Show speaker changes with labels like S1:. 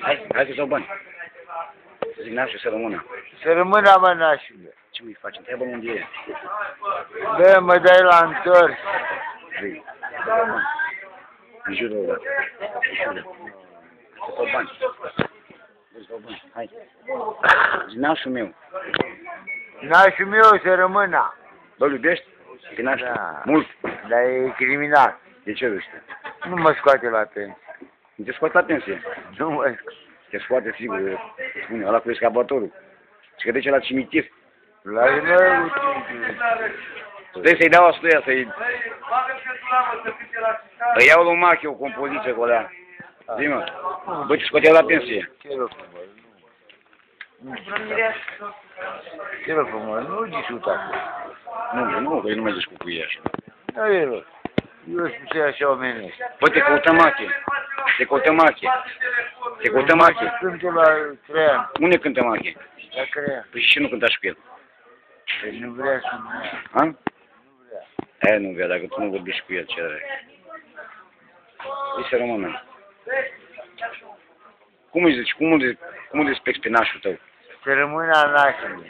S1: Hai, hai să dau bani. Să zic nașul să rămână.
S2: Să rămână, mă, nașule.
S1: Ce mi faci? Întreabă unde e.
S2: Bă, mă dai la întors.
S1: Vrei. Să dau bani. În jurul ăla. În jurul. Să dau bani. Să dau bani. Hai. Zic nașul meu.
S2: Nașul meu să rămână.
S1: Bă-l iubești? Pe nașul?
S2: Da.
S1: Mult.
S2: Dar e criminal.
S1: De ce ăștia?
S2: Nu mă scoate la pensie.
S1: Nu te scoți la pensie.
S2: Nu mă scoate.
S1: Te scoate sigur. Spune, ăla cu excavatorul. Și că duce la cimitir.
S2: La noi,
S1: Trebuie să-i dau astuia, să-i... Îi iau lui Machi o compoziție cu alea. Zi, mă. Bă, te scotea la pensie.
S2: Ce rog frumos, nu. Ce rog frumos, nu discuta.
S1: Nu, nu, că eu nu mai discut cu ei așa.
S2: Nu e rog. Eu spun așa omenești.
S1: Bă, te căutăm Machi. Te căutăm Machi. Te căutăm Machi.
S2: Cântul la Traian,
S1: Unde cântă Machi?
S2: la Traian.
S1: Păi și ce nu cânta și cu el?
S2: Păi nu vrea să nu vrea.
S1: Ha?
S2: Nu vrea.
S1: Aia nu vrea, dacă tu nu vorbești cu el, ce are? Îi să rămână. Cum îi zici? Cum îl, cum îl respecti pe nașul tău?
S2: Să rămână a nașului.